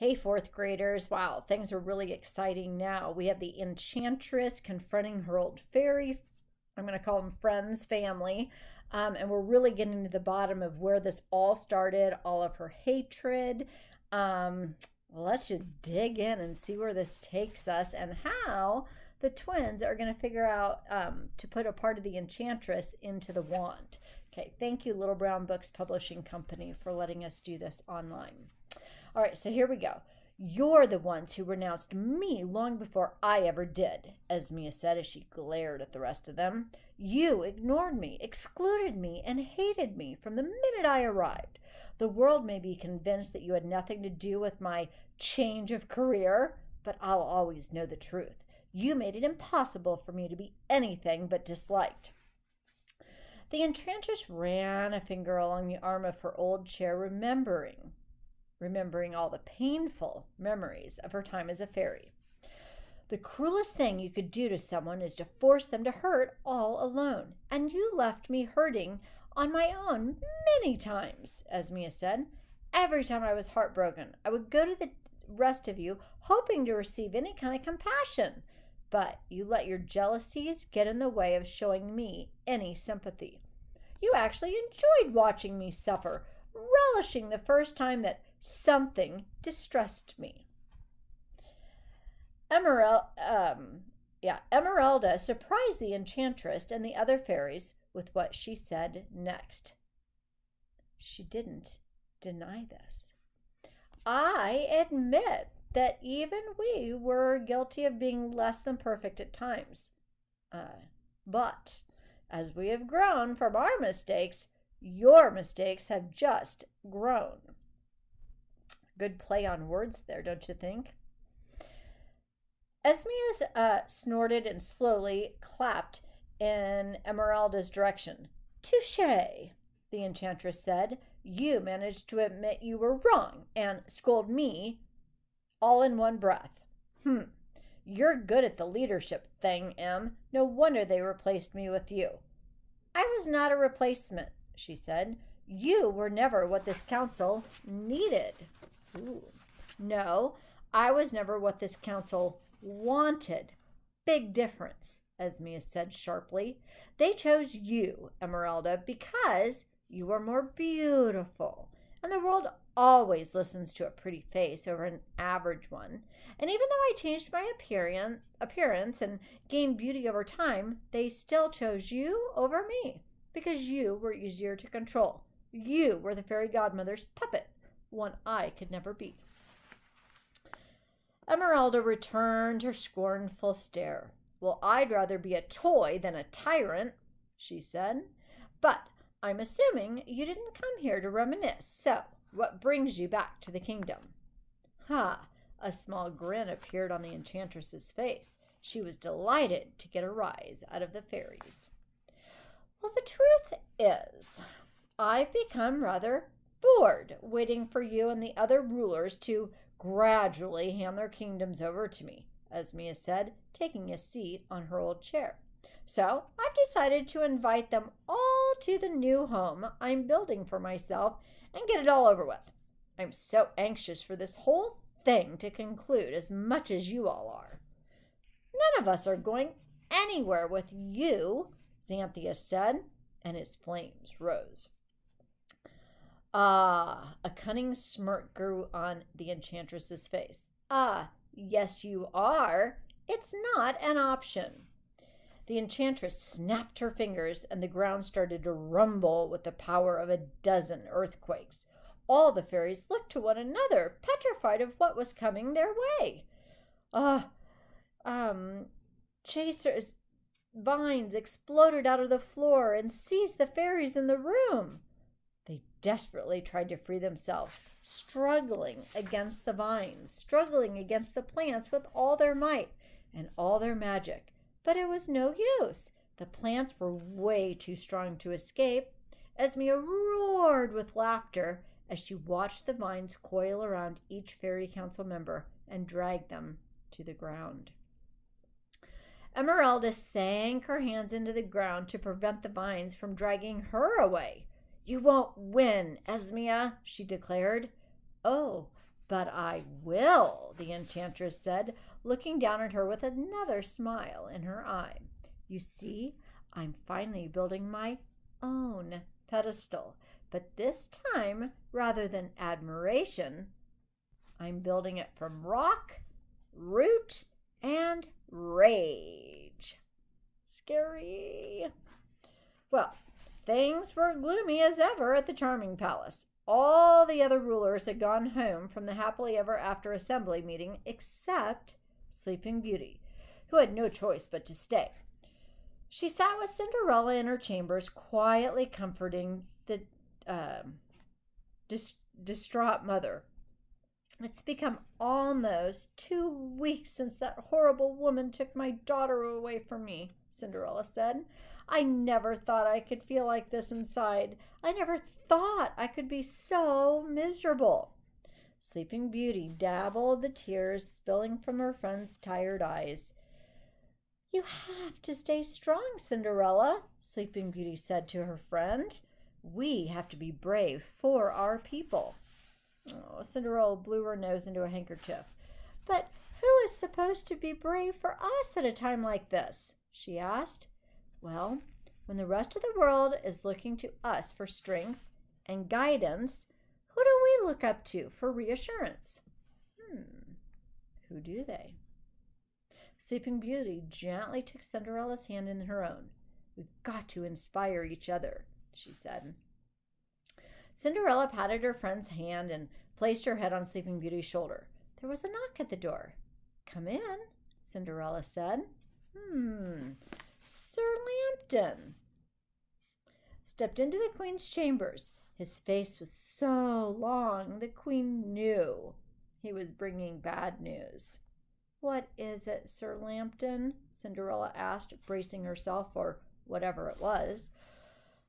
Hey, fourth graders. Wow, things are really exciting now. We have the Enchantress confronting her old fairy, I'm going to call them friends, family. Um, and we're really getting to the bottom of where this all started, all of her hatred. Um, let's just dig in and see where this takes us and how the twins are going to figure out um, to put a part of the enchantress into the wand. Okay, thank you, Little Brown Books Publishing Company, for letting us do this online. All right, so here we go. You're the ones who renounced me long before I ever did, Ezmia said as she glared at the rest of them. You ignored me, excluded me, and hated me from the minute I arrived. The world may be convinced that you had nothing to do with my change of career, but I'll always know the truth. You made it impossible for me to be anything but disliked. The enchantress ran a finger along the arm of her old chair, remembering remembering all the painful memories of her time as a fairy. The cruelest thing you could do to someone is to force them to hurt all alone. And you left me hurting on my own many times, Ezmia said. Every time I was heartbroken, I would go to the rest of you hoping to receive any kind of compassion. But you let your jealousies get in the way of showing me any sympathy. You actually enjoyed watching me suffer, relishing the first time that something distressed me. Emerald, um, yeah, Emerelda surprised the enchantress and the other fairies with what she said next. She didn't deny this. I admit that even we were guilty of being less than perfect at times. Uh, but as we have grown from our mistakes, your mistakes have just grown. Good play on words there, don't you think? Ezmia uh, snorted and slowly clapped in Emerelda's direction. Touche, the enchantress said. You managed to admit you were wrong and scold me all in one breath. Hmm. You're good at the leadership thing, Em. No wonder they replaced me with you. I was not a replacement, she said. You were never what this council needed. Ooh. No, I was never what this council wanted. Big difference, Ezmia said sharply. They chose you, Emerelda, because you are more beautiful. And the world always listens to a pretty face over an average one. And even though I changed my appearance and gained beauty over time, they still chose you over me because you were easier to control. You were the fairy godmother's puppet one I could never be. Emerelda returned her scornful stare. Well, I'd rather be a toy than a tyrant, she said. But I'm assuming you didn't come here to reminisce. So, what brings you back to the kingdom? Ha! A small grin appeared on the enchantress's face. She was delighted to get a rise out of the fairies. Well, the truth is, I've become rather bored waiting for you and the other rulers to gradually hand their kingdoms over to me, Ezmia said, taking a seat on her old chair. So I've decided to invite them all to the new home I'm building for myself and get it all over with. I'm so anxious for this whole thing to conclude as much as you all are. None of us are going anywhere with you, Xanthias said, and his flames rose. Ah, a cunning smirk grew on the enchantress's face. Ah, yes, you are. It's not an option. The enchantress snapped her fingers, and the ground started to rumble with the power of a dozen earthquakes. All the fairies looked to one another, petrified of what was coming their way. Ah, uh, um, chasers, vines exploded out of the floor and seized the fairies in the room. Desperately tried to free themselves, struggling against the vines, struggling against the plants with all their might and all their magic. But it was no use. The plants were way too strong to escape. Ezmia roared with laughter as she watched the vines coil around each fairy council member and drag them to the ground. Emerelda sank her hands into the ground to prevent the vines from dragging her away. You won't win, Ezmia, she declared. Oh, But I will, the enchantress said, looking down at her with another smile in her eye. You see, I'm finally building my own pedestal, but this time, rather than admiration, I'm building it from rock, root, and rage. Scary. Well, things were gloomy as ever at the Charming Palace. All the other rulers had gone home from the happily ever after assembly meeting except Sleeping Beauty, who had no choice but to stay. She sat with Cinderella in her chambers, quietly comforting the uh, dis- distraught mother. It's become almost two weeks since that horrible woman took my daughter away from me, Cinderella said. I never thought I could feel like this inside. I never thought I could be so miserable. Sleeping Beauty dabbled the tears spilling from her friend's tired eyes. You have to stay strong, Cinderella, Sleeping Beauty said to her friend. We have to be brave for our people. Oh, Cinderella blew her nose into a handkerchief. But who is supposed to be brave for us at a time like this? she asked. Well, when the rest of the world is looking to us for strength and guidance, who do we look up to for reassurance? Hmm, who do they? Sleeping Beauty gently took Cinderella's hand in her own. We've got to inspire each other, she said. Cinderella patted her friend's hand and placed her head on Sleeping Beauty's shoulder. There was a knock at the door. Come in, Cinderella said. Hmm, Sir Lampton stepped into the Queen's chambers. His face was so long the Queen knew he was bringing bad news. What is it, Sir Lampton? Cinderella asked, bracing herself for whatever it was.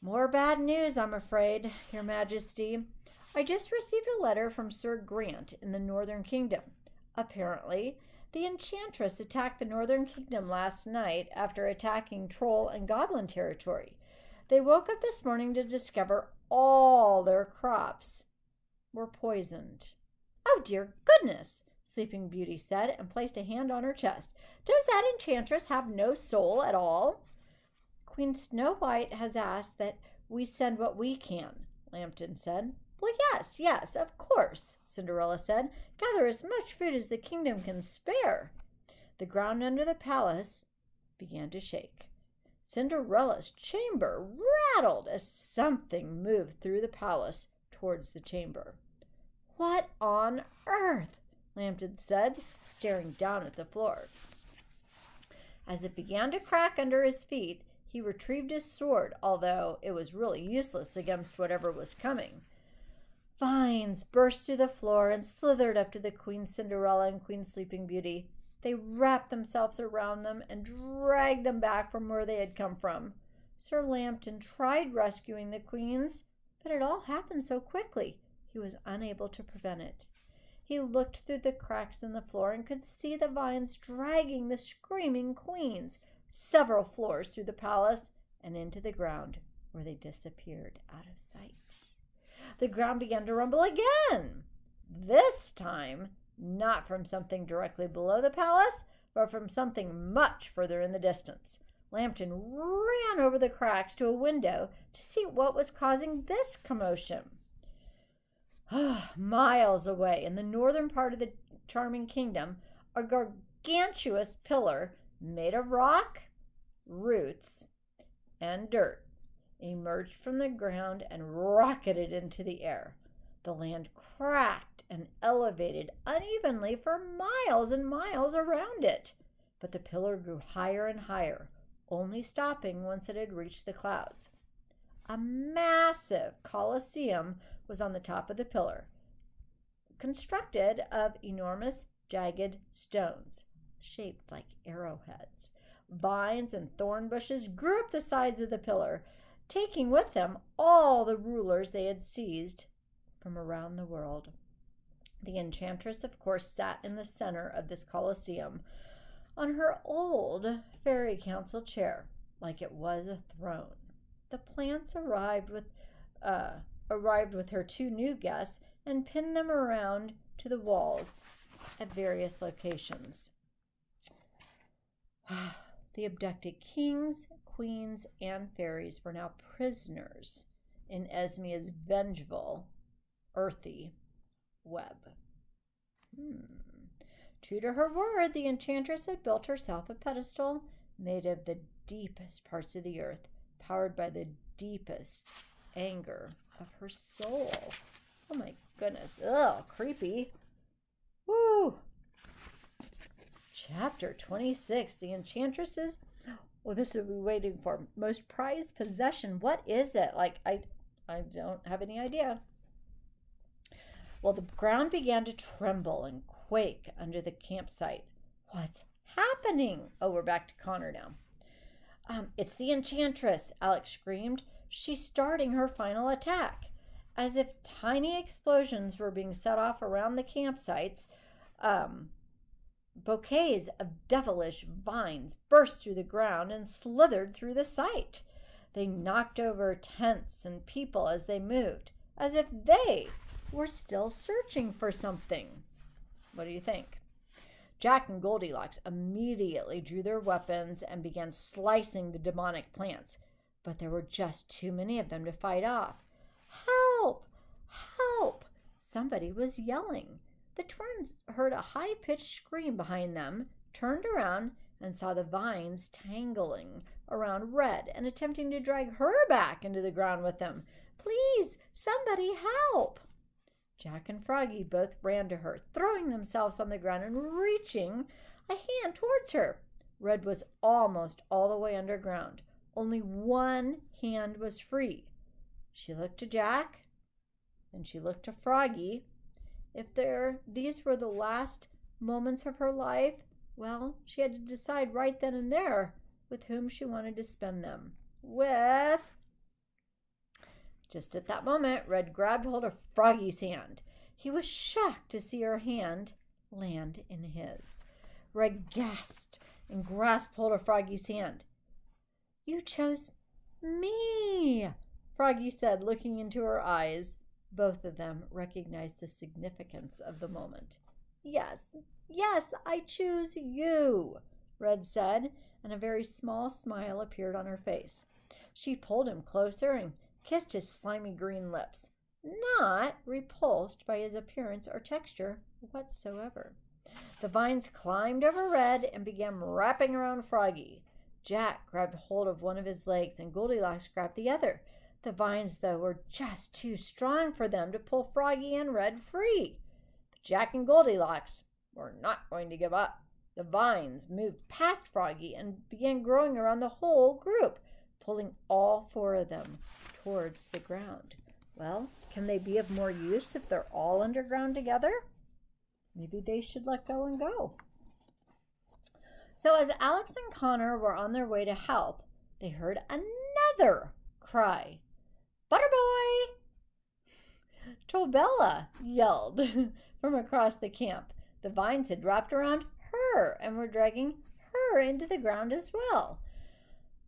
More bad news, I'm afraid, Your Majesty. I just received a letter from Sir Grant in the Northern Kingdom. Apparently, the Enchantress attacked the Northern Kingdom last night after attacking Troll and Goblin territory. They woke up this morning to discover all their crops were poisoned. Oh, dear goodness! Sleeping Beauty said and placed a hand on her chest. Does that enchantress have no soul at all? Queen Snow White has asked that we send what we can, Lampton said. Well, yes, yes, of course, Cinderella said. Gather as much food as the kingdom can spare. The ground under the palace began to shake. Cinderella's chamber rattled as something moved through the palace towards the chamber. What on earth? Lampton said, staring down at the floor. As it began to crack under his feet, he retrieved his sword, although it was really useless against whatever was coming. Vines burst through the floor and slithered up to the Queen Cinderella and Queen Sleeping Beauty. They wrapped themselves around them and dragged them back from where they had come from. Sir Lampton tried rescuing the queens, but it all happened so quickly he was unable to prevent it. He looked through the cracks in the floor and could see the vines dragging the screaming queens several floors through the palace and into the ground, where they disappeared out of sight. The ground began to rumble again. This time, not from something directly below the palace, but from something much further in the distance. Lampton ran over the cracks to a window to see what was causing this commotion. Miles away in the northern part of the charming kingdom, a gargantuous pillar made of rock, roots, and dirt emerged from the ground and rocketed into the air. The land cracked and elevated unevenly for miles and miles around it, but the pillar grew higher and higher, only stopping once it had reached the clouds. A massive coliseum was on the top of the pillar, constructed of enormous jagged stones shaped like arrowheads. Vines and thorn bushes grew up the sides of the pillar, taking with them all the rulers they had seized from around the world. The enchantress, of course, sat in the center of this coliseum on her old fairy council chair, like it was a throne. The plants arrived with uh, arrived with her two new guests and pinned them around to to the walls at various locations. the abducted kings, queens, and fairies were now prisoners in Ezmia's vengeful, earthy web. Hmm. True to her word, the enchantress had built herself a pedestal made of the deepest parts of the earth, powered by the deepest anger of her soul. Oh my goodness. Ugh, creepy. Woo! Chapter 26 The Enchantresses. Well, this will be waiting for most prized possession. What is it? Like, I, I don't have any idea. Well, the ground began to tremble and quake under the campsite. What's happening? Oh, we're back to Connor now. Um, it's the Enchantress, Alex screamed. She's starting her final attack. As if tiny explosions were being set off around the campsites, um, bouquets of devilish vines burst through the ground and slithered through the sight. They knocked over tents and people as they moved, as if they were still searching for something. What do you think? Jack and Goldilocks immediately drew their weapons and began slicing the demonic plants, but there were just too many of them to fight off. Help! Help! Somebody was yelling. The twins heard a high pitched scream behind them, turned around, and saw the vines tangling around Red and attempting to drag her back into the ground with them. Please, somebody help! Jack and Froggy both ran to her, throwing themselves on the ground and reaching a hand towards her. Red was almost all the way underground. Only one hand was free. She looked to Jack, and she looked to Froggy. If there these were the last moments of her life, well, she had to decide right then and there with whom she wanted to spend them. With just at that moment, Red grabbed hold of Froggy's hand. He was shocked to see her hand land in his. Red gasped and grasped hold of Froggy's hand. You chose me, Froggy said, looking into her eyes. Both of them recognized the significance of the moment. Yes, yes, I choose you, Red said, and a very small smile appeared on her face. She pulled him closer and kissed his slimy green lips, not repulsed by his appearance or texture whatsoever. The vines climbed over Red and began wrapping around Froggy. Jack grabbed hold of one of his legs and Goldilocks grabbed the other. The vines, though, were just too strong for them to pull Froggy and Red free. But Jack and Goldilocks were not going to give up. The vines moved past Froggy and began growing around the whole group, pulling all four of them towards the ground. Well, can they be of more use if they're all underground together? Maybe they should let go and go. So as Alex and Connor were on their way to help, they heard another cry. Butterboy! Trollbella yelled from across the camp. The vines had wrapped around her and were dragging her into the ground as well.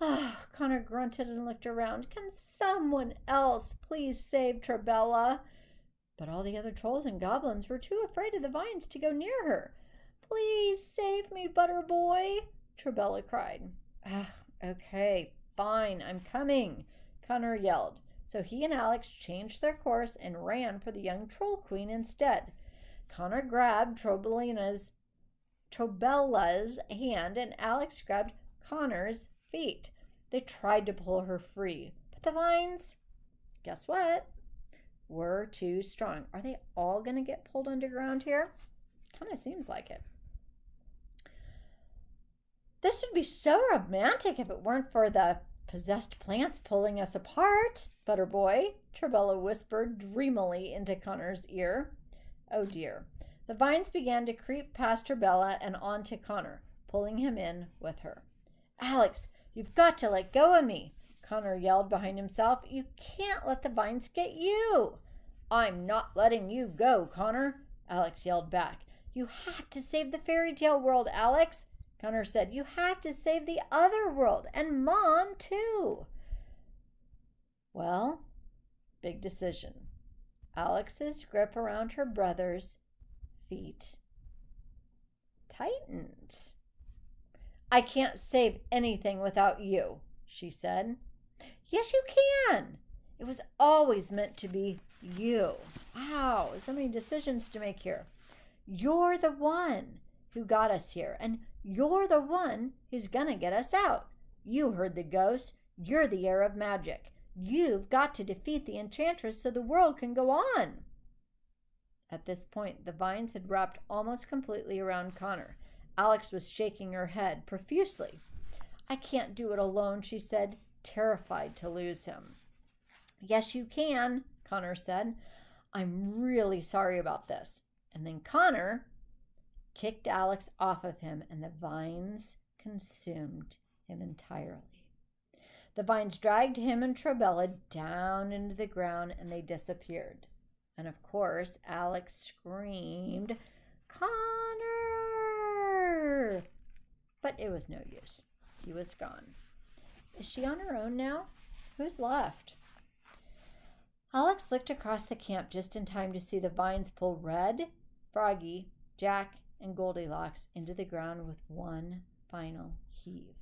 Oh, Connor grunted and looked around. Can someone else please save Trollbella? But all the other trolls and goblins were too afraid of the vines to go near her. Please save me, Butterboy, Trollbella cried. Ah, okay, fine, I'm coming, Connor yelled. So he and Alex changed their course and ran for the young troll queen instead. Connor grabbed Trobelina's Trollbella's hand and Alex grabbed Connor's feet. They tried to pull her free, but the vines, guess what? Were too strong. Are they all going to get pulled underground here? Kind of seems like it. This would be so romantic if it weren't for the possessed plants pulling us apart, Butterboy, Trollbella whispered dreamily into Connor's ear. Oh dear. The vines began to creep past Trollbella and on to Connor, pulling him in with her. Alex, You've got to let go of me, Connor yelled behind himself. You can't let the vines get you. I'm not letting you go, Connor, Alex yelled back. You have to save the fairy tale world, Alex, Connor said. You have to save the other world and Mom, too. Well, big decision. Alex's grip around her brothers feet tightened. I can't save anything without you, she said. Yes, you can. It was always meant to be you. Wow, so many decisions to make here. You're the one who got us here, and you're the one who's gonna get us out. You heard the ghost. You're the heir of magic. You've got to defeat the enchantress so the world can go on. At this point, the vines had wrapped almost completely around Connor. Alex was shaking her head profusely. I can't do it alone, she said, terrified to lose him. Yes, you can, Connor said. I'm really sorry about this. And then Connor kicked Alex off of him, and the vines consumed him entirely. The vines dragged him and Trollbella down into the ground and they disappeared. And of course, Alex screamed, Connor! But it was no use. He was gone. Is she on her own now? Who's left? Alex looked across the camp just in time to see the vines pull Red, Froggy, Jack, and Goldilocks into the ground with one final heave.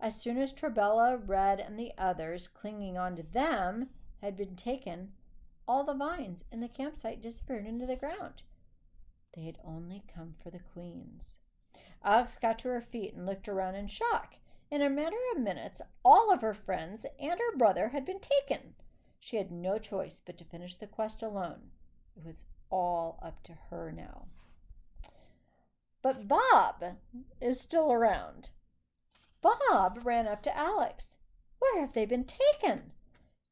As soon as Trollbella, Red, and the others clinging on to them had been taken, all the vines in the campsite disappeared into the ground. They had only come for the queens. Alex got to her feet and looked around in shock. In a matter of minutes, all of her friends and her brother had been taken. She had no choice but to finish the quest alone. It was all up to her now. But Bob is still around. Bob ran up to Alex. Where have they been taken?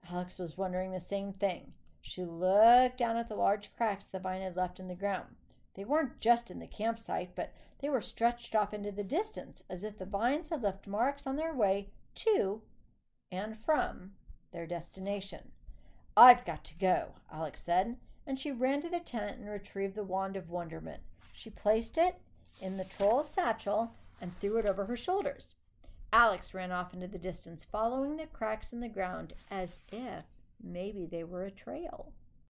Alex was wondering the same thing. She looked down at the large cracks the vine had left in the ground. They weren't just in the campsite, but they were stretched off into the distance, as if the vines had left marks on their way to and from their destination. I've got to go, Alex said, and she ran to the tent and retrieved the wand of wonderment. She placed it in the troll's satchel and threw it over her shoulders. Alex ran off into the distance, following the cracks in the ground as if maybe they were a trail.